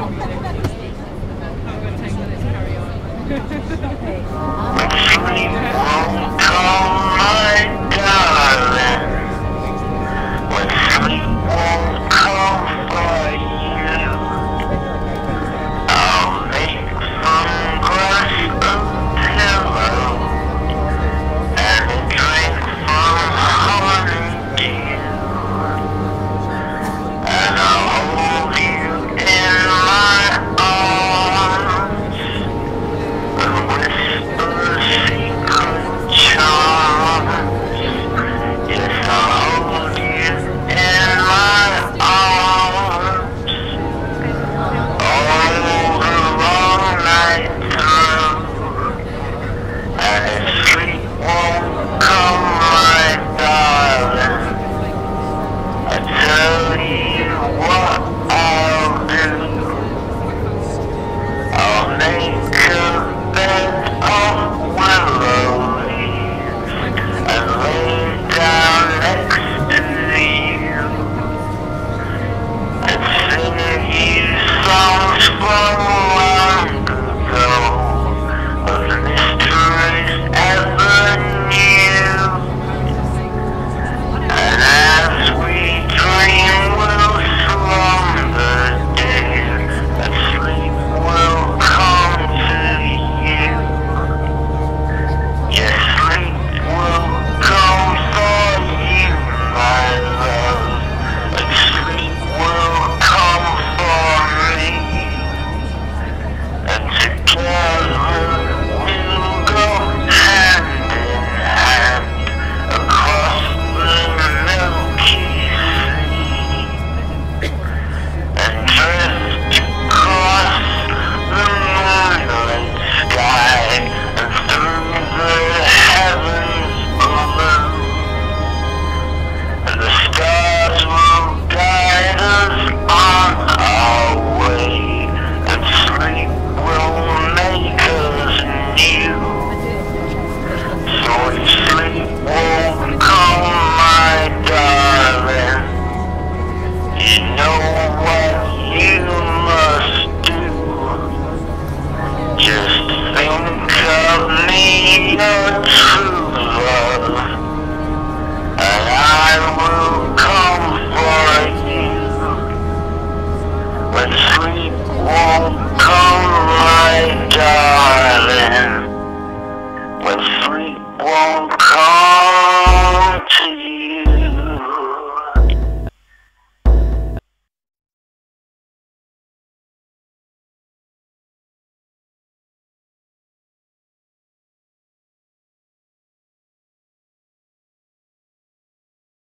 I'm going to take this carry on. We won't come, my darling. When sleep won't come to you.